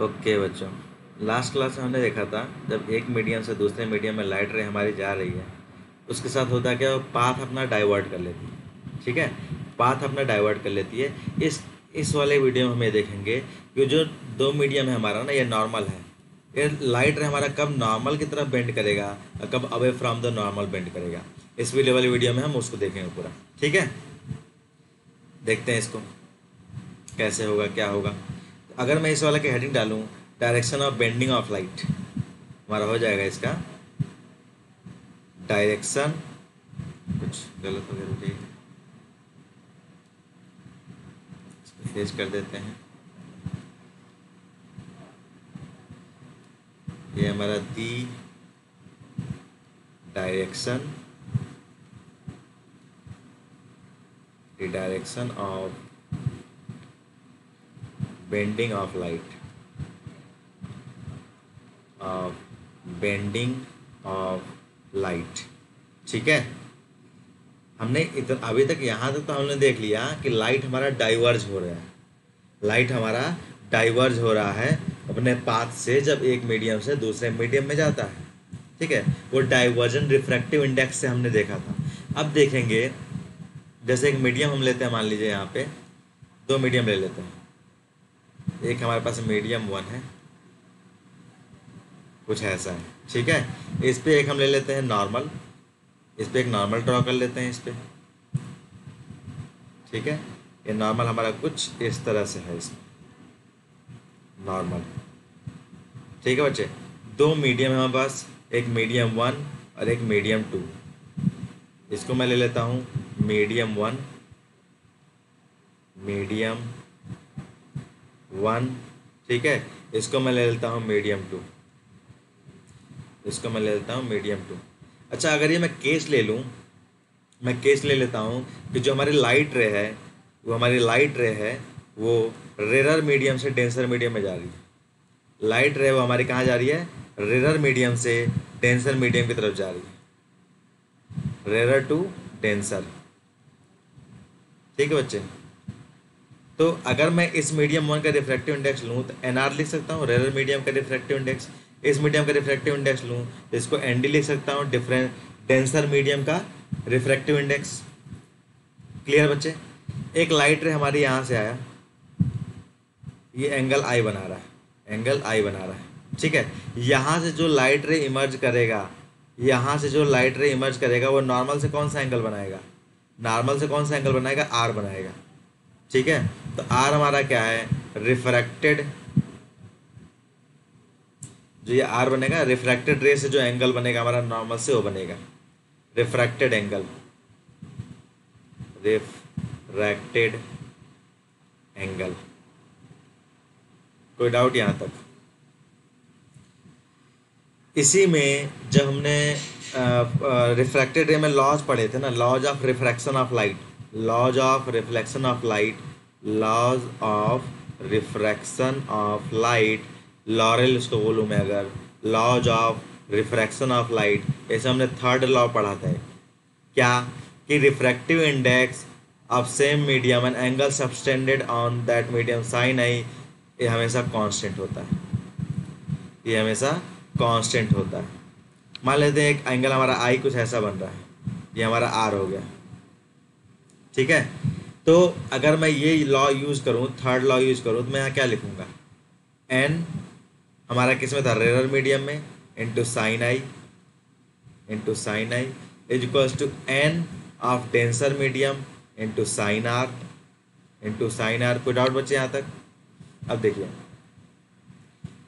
Okay बच्चों। Last class में हमने देखा था, जब एक मीडियम से दूसरे मीडियम में लाइट रे हमारी जा रही है, उसके साथ होता क्या पाथ अपना डाइवर्ट कर लेती है। ठीक है? पाथ अपना डाइवर्ट कर लेती है। इस इस वाले वीडियो में हम ये देखेंगे कि जो दो मीडियम है हमारा ना, ये नॉर्मल है। ये लाइट रे हमारा कब नॉर्मल की तरफ़ बेंड करेगा और कब away from the normal bend करेगा। इस वीडियो वाली वीडियो में हम उसको देखेंगे पूरा। ठीक है? देखते हैं इसको। कैसे होगा, क्या होगा? अगर मैं इस वाला की हेडिंग डालूं direction of bending of light हमारा हो जाएगा इसका डायरेक्शन कुछ गलत हो गया फेस कर देते हैं। ये हमारा the direction direction of bending of light. Of bending of light. ठीक है? हमने इतना अभी तक यहाँ तक तो हमने देख लिया कि लाइट हमारा डाइवर्ज हो रहा है। लाइट हमारा डाइवर्ज हो रहा है अपने पाथ से जब एक मीडियम से दूसरे मीडियम में जाता है। ठीक है? वो डाइवर्जन रिफ्रैक्टिव इंडेक्स से हमने देखा था। अब देखेंगे, जैसे एक मीडियम हम लेते हैं, मान लीजिए यहाँ पे, दो मीडियम ले लेते हैं। एक हमारे पास मीडियम वन है। कुछ ऐसा है। ठीक है? इस पर एक हम ले लेते हैं नॉर्मल इस पर एक नॉर्मल ड्रॉ कर लेते हैं इस पर ठीक है? ये नॉर्मल हमारा कुछ इस तरह से है इसमें। नॉर्मल ठीक है बच्चे? दो मीडियम है हमारे पास। एक मीडियम वन और एक मीडियम टू इसको मैं ले लेता हूँ। मीडियम वन मीडियम वन, ठीक है? इसको मैं ले लेता हूँ मीडियम टू इसको मैं ले लेता हूँ मीडियम टू अच्छा अगर ये मैं केस ले लूँ, मैं केस ले लेता हूँ कि जो हमारी लाइट रे है, वो हमारी लाइट रे है, वो रेरर मीडियम से डेंसर मीडियम में जा रही है। लाइट रे वो हमारी कहाँ जा रही है? रेरर मीडियम से डेंसर मीडियम की तरफ़ जा रही है। रेरर टू डेंसर ठीक है बच्चे? तो अगर मैं इस मीडियम वन का रिफ्रैक्टिव इंडेक्स लूँ तो एन आर लिख सकता हूँ रेरर मीडियम का रिफ्रैक्टिव इंडेक्स इस मीडियम का रिफ्रैक्टिव इंडेक्स लूँ तो इसको एन डी लिख सकता हूँ डिफरेंट डेंसर मीडियम का रिफ्रैक्टिव इंडेक्स क्लियर बच्चे? एक लाइट रे हमारी यहाँ से आया। ये एंगल आई बना रहा है। एंगल आई बना रहा है। ठीक है? यहाँ से जो लाइट रे इमर्ज करेगा, यहाँ से जो लाइट रे इमर्ज करेगा, वो नॉर्मल से कौन सा एंगल बनाएगा? नॉर्मल से कौन सा एंगल बनाएगा? आर बनाएगा। ठीक है? तो आर हमारा क्या है? रिफ्रैक्टेड जो ये आर बनेगा रिफ्रैक्टेड रे से जो एंगल बनेगा, हमारा नॉर्मल से वो बनेगा। रिफ्रैक्टेड एंगल रिफ्रैक्टेड एंगल कोई डाउट यहाँ तक? इसी में जब हमने रिफ्रैक्टेड रे में लॉज पढ़े थे ना laws of refraction of light laws of reflection of light. Laws of refraction of light लॉरेल स्टोवोलू में अगर laws of refraction of light ऐसे हमने थर्ड लॉ पढ़ा था। क्या? कि refractive index of same medium and angle subtended on that medium sine I ये हमेशा कांस्टेंट होता है। ये हमेशा कांस्टेंट होता है। मान लेते हैं एक एंगल हमारा आई कुछ ऐसा बन रहा है। ये हमारा आर हो गया। ठीक है? तो अगर मैं ये लॉ यूज़ करूँ थर्ड लॉ यूज़ करूँ तो मैं यहाँ क्या लिखूँगा? एन हमारा किसमें था? रेरर मीडियम में into sine I into sine I is equals to N of denser medium into sine R into sine R कोई डाउट बच्चे यहाँ तक? अब देखिए।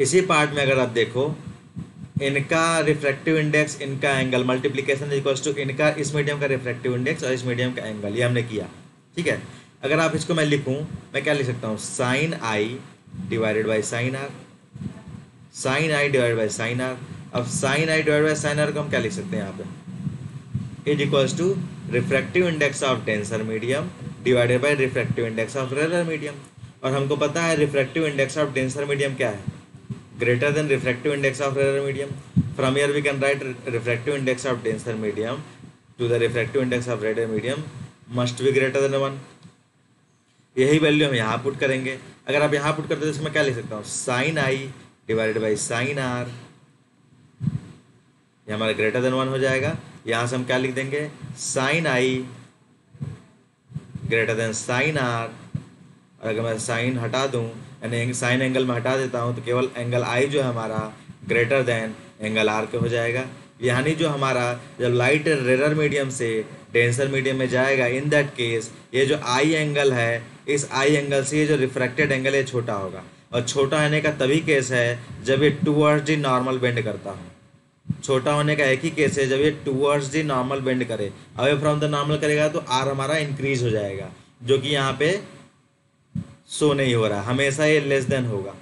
इसी पार्ट में अगर आप देखो, इनका रिफ्रैक्टिव इंडेक्स इनका एंगल मल्टीप्लीकेशन इक्वल्स टू इनका इस मीडियम का रिफ्रैक्टिव इंडेक्स और इस मीडियम का एंगल ये हमने किया। ठीक है? अगर आप इसको मैं लिखूं, मैं क्या लिख सकता हूँ? Sine I divided by sine R. Sine I divide by sine R. अब sine I divide by sine R को हम क्या लिख सकते हैं यहाँ पे? Is equals to refractive index of denser medium divided by refractive index of rarer medium और हमको पता है refractive index of denser medium क्या है? Greater than refractive index of rarer medium. From here we can write refractive index of denser medium to the refractive index of rarer medium. Must be greater than 1. यही value हम यहाँ put करेंगे। अगर आप यहाँ put करते तो इसमें क्या लिख सकता हूँ? Sine I divided by sine R ये हमारा ग्रेटर देन वन हो जाएगा। यहाँ से हम क्या लिख देंगे? Sine I greater than sine R और अगर मैं साइन हटा दूँ, यानी साइन एंगल में हटा देता हूँ तो केवल एंगल आई जो है हमारा ग्रेटर देन एंगल आर के हो जाएगा। यानी जो हमारा जब लाइट रेरर मीडियम से डेंसर मीडियम में जाएगा इन दैट केस ये जो आई एंगल है, इस आई एंगल से ये जो रिफ्रैक्टेड एंगल है छोटा होगा। और छोटा होने का तभी केस है जब ये टूवर्ड्स दी नॉर्मल बेंड करता हो। छोटा होने का एक ही केस है जब ये टूवर्ड्स दी नॉर्मल बेंड करे। अवे फ्रॉम द नॉर्मल करेगा तो आर हमारा इंक्रीज हो जाएगा, जो कि यहाँ पे शो नहीं हो रहा। हमेशा ये लेस देन होगा।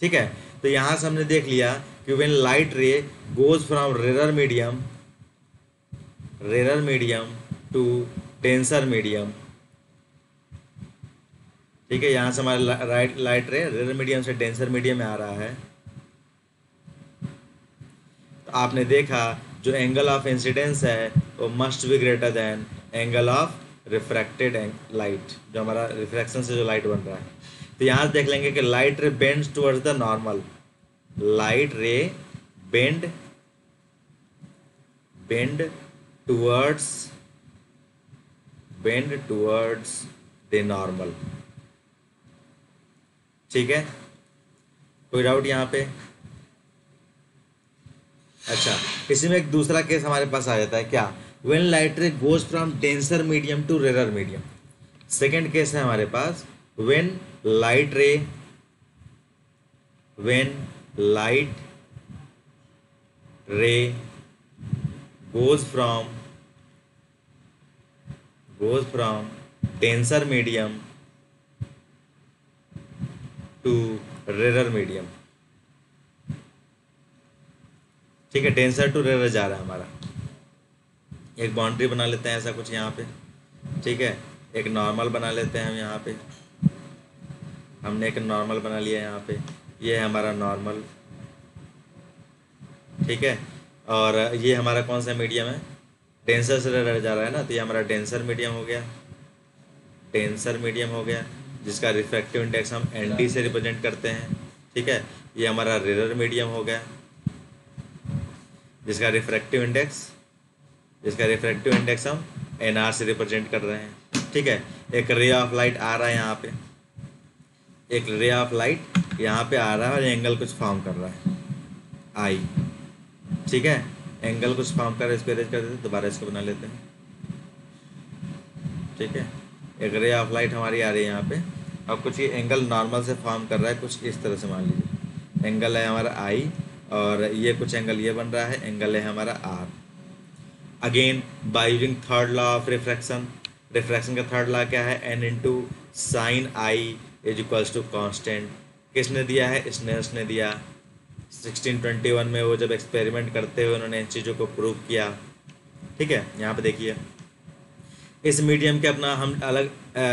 ठीक है? तो यहाँ से हमने देख लिया कि when light ray goes from rarer medium rarer medium to denser medium ठीक है, यहाँ से हमारा right light ray rarer medium से डेंसर मीडियम में आ रहा है। तो आपने देखा, जो एंगल ऑफ़ इंसिडेंस है, वो must be greater than angle of refracted light जो हमारा रिफ्रैक्शन से जो लाइट बन रहा है। तो यहाँ से देख लेंगे कि light ray bends towards the normal light ray bend bend towards bend towards the normal. ठीक है? कोई डाउट यहाँ पे? अच्छा इसी में एक दूसरा केस हमारे पास आ जाता है, क्या? When light ray goes from denser medium to rarer medium second case है हमारे पास when light ray when light ray goes from goes from denser medium to rarer medium ठीक है डेंसर टू रेरर जा रहा है हमारा। एक बाउंड्री बना लेते हैं ऐसा कुछ यहाँ पे। ठीक है, एक नॉर्मल बना लेते हैं हम यहाँ पे। हमने एक नॉर्मल बना लिया यहाँ पे। ये है हमारा नॉर्मल ठीक है? और ये हमारा कौन सा मीडियम है? डेंसर से रह जा रहा है ना तो ये हमारा डेंसर मीडियम हो गया। डेंसर मीडियम हो गया, जिसका रिफ्रैक्टिव इंडेक्स हम एनडी से रिप्रेजेंट करते हैं। ठीक है? ये हमारा रेरर मीडियम हो गया, जिसका रिफ्रैक्टिव इंडेक्स जिसका रिफ्रैक्टिव इंडेक्स हम एन आर से रिप्रेजेंट कर रहे हैं। ठीक है? एक रे ऑफ़ लाइट आ रहा है यहाँ पे। एक रे ऑफ़ लाइट यहाँ पे आ रहा है और एंगल कुछ फॉर्म कर रहा है। आई। ठीक है? एंगल कुछ फॉर्म कर इसको अरेंज कर देते, दोबारा इसको बना लेते हैं। ठीक है? एक रे ऑफ़ लाइट हमारी आ रही है यहाँ पे। अब कुछ ये एंगल नॉर्मल से फॉर्म कर रहा है, कुछ इस तरह से मान लीजिए। एंगल है हमारा आई और ये कुछ एंगल ये बन रहा है, एंगल है हमारा R. Again by using third law of refraction refraction का थर्ड लॉ क्या है? N into sine I is equals to constant किसने दिया है? इसने, उसने दिया। 1621 में वो जब एक्सपेरिमेंट करते हुए उन्होंने इन चीज़ों को प्रूव किया। ठीक है? यहाँ पे देखिए। इस मीडियम के अपना हम अलग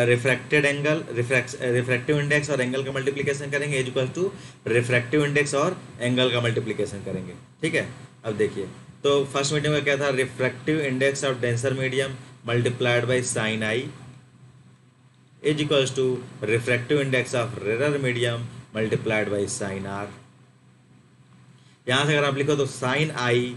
रिफ्रैक्टेड एंगल रिफ्रैक्टिव इंडेक्स और एंगल का मल्टीप्लिकेशन करेंगे as equal to refractive index और एंगल का मल्टीप्लिकेशन करेंगे। ठीक है? अब देखिए। तो फ़र्स्ट मीडियम का क्या था? Refractive index of denser medium multiplied by sine I is equals to refractive index of rarer medium multiplied by sine R यहाँ से अगर आप लिखो तो sine I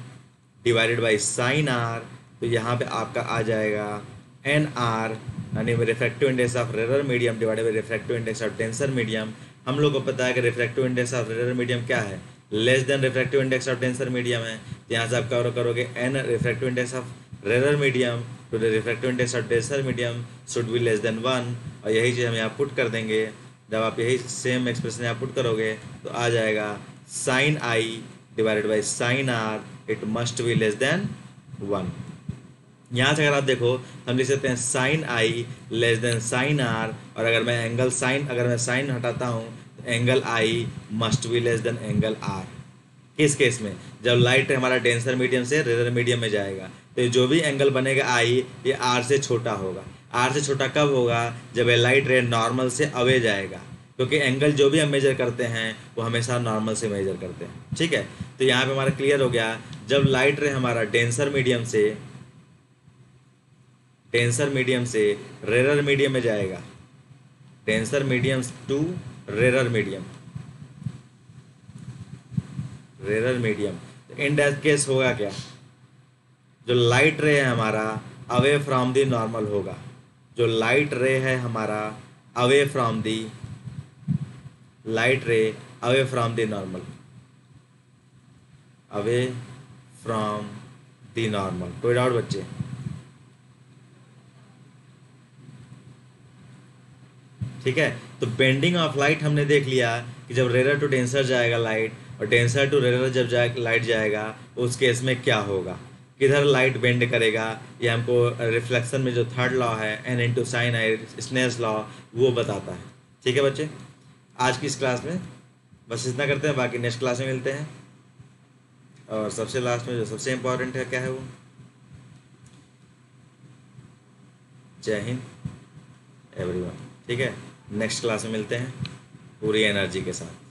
divided by sine R तो यहाँ पे आपका आ जाएगा एन आर यानी refractive index of rarer medium divided by refractive index of denser medium हम लोग को पता है कि refractive index of rarer medium क्या है? Less than refractive index of denser medium है। तो यहाँ से आप कवर करोगे? N refractive index of rarer medium to the refractive index of denser medium should be less than one और यही चीज़ हम यहाँ पुट कर देंगे। जब आप यही सेम एक्सप्रेशन यहाँ पुट करोगे तो आ जाएगा sine i divided by sine r it must be less than one यहाँ से अगर आप देखो, हम लिख सकते हैं sine i less than sine r और अगर मैं एंगल साइन अगर मैं साइन हटाता हूँ तो angle i must be less than angle r किस केस में? जब लाइट हमारा डेंसर मीडियम से रेडर मीडियम में जाएगा तो जो भी एंगल बनेगा आई ये आर से छोटा होगा। आर से छोटा कब होगा? जब ये लाइट रे नॉर्मल से अवे जाएगा। क्योंकि एंगल जो भी हम मेजर करते हैं, वो हमेशा नॉर्मल से मेजर करते हैं। ठीक है? तो यहाँ पे हमारा क्लियर हो गया। जब लाइट रे हमारा डेंसर मीडियम से डेंसर मीडियम से रेरर मीडियम में जाएगा। Denser medium to rarer medium rarer medium in that case होगा क्या? जो लाइट रे है हमारा अवे फ्रॉम दी नॉर्मल होगा। जो लाइट रे है हमारा away from the light ray away from the normal away from the normal कोई डाउट बच्चे? ठीक है? तो बेंडिंग ऑफ़ लाइट हमने देख लिया कि जब रेरर टू डेंसर जाएगा लाइट और डेंसर टू रेरर जब जाए लाइट जाएगा, उस केस में क्या होगा? किधर लाइट बेंड करेगा, या हमको रिफ्लेक्शन में जो थर्ड लॉ है n into sine i Snell's law वो बताता है। ठीक है बच्चे? आज की इस क्लास में बस इतना करते हैं, बाकी नेक्स्ट क्लास में मिलते हैं। और सबसे लास्ट में जो सबसे इम्पोर्टेंट है, क्या है वो? जय हिंद एवरीवन ठीक है? नेक्स्ट क्लास में मिलते हैं, पूरी एनर्जी के साथ।